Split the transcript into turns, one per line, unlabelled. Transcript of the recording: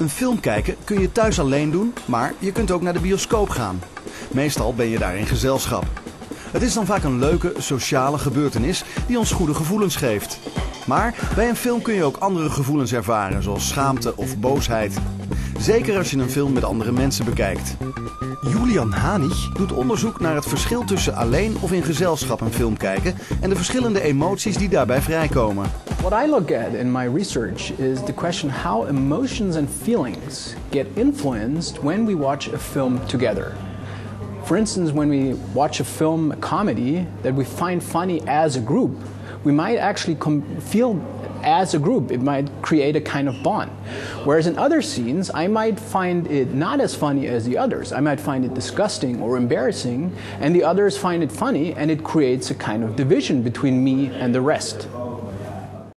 Een film kijken kun je thuis alleen doen, maar je kunt ook naar de bioscoop gaan. Meestal ben je daar in gezelschap. Het is dan vaak een leuke, sociale gebeurtenis die ons goede gevoelens geeft. Maar bij een film kun je ook andere gevoelens ervaren, zoals schaamte of boosheid. Zeker als je een film met andere mensen bekijkt. Julian Hanig doet onderzoek naar het verschil tussen alleen of in gezelschap een film kijken en de verschillende emoties die daarbij vrijkomen.
What I look at in my research is the question how emotions and feelings get influenced when we watch a film together. For instance, when we watch a film, a comedy, that we find funny as a group, we might actually feel as a group. It might create a kind of bond. Whereas in other scenes, I might find it not as funny as the others. I might find it disgusting or embarrassing, and the others find it funny, and it creates a kind of division between me and the rest.